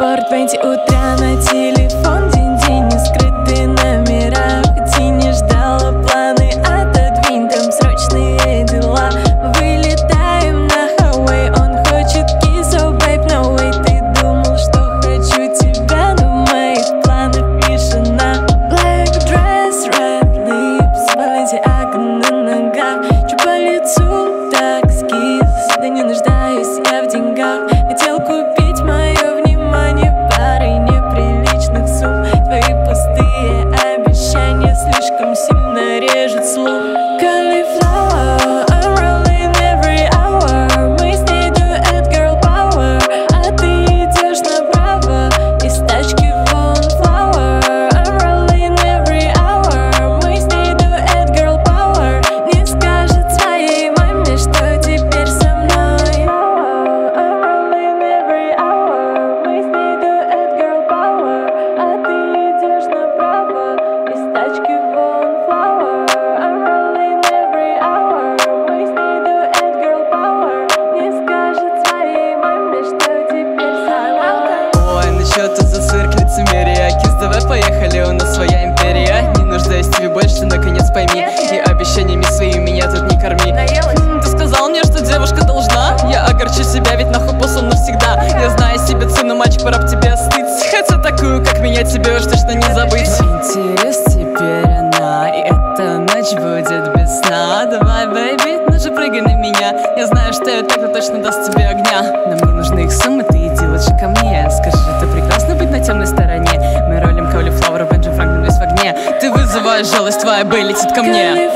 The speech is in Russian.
420 утра на Слишком сильно режет слух. Cauliflower, I'm rolling поехали, у нас своя империя. Не нуждаюсь тебе больше, наконец пойми. И обещаниями своими меня тут не корми. Ты сказал мне, что девушка должна. Я огорчу себя, ведь нахуй послан навсегда. Я знаю себе цену, мальчик, пора б тебе остыть. Хотя такую, как меня, тебе уж точно не забыть. Интерес теперь она И эта ночь будет без сна. Давай, бэйби, ну же прыгай на меня. Я знаю, что это так точно даст тебе огня. Но мне нужны их суммы, ты иди лучше ко мне. Скажи, это прекрасно быть на темной стороне Вызываешь жалость, твоя Бэй летит ко мне